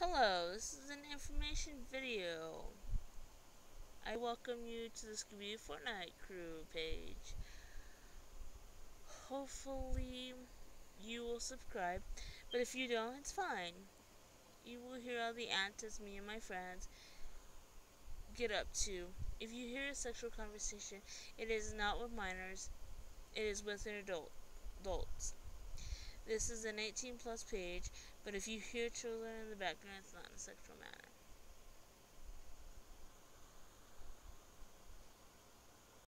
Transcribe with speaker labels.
Speaker 1: Hello, this is an information video. I welcome you to the Scooby Fortnite crew page. Hopefully you will subscribe, but if you don't, it's fine. You will hear all the antics me and my friends get up to. If you hear a sexual conversation, it is not with minors, it is with an adult adults. This is an 18 plus page, but if you hear children in the background, it's not in a sexual manner.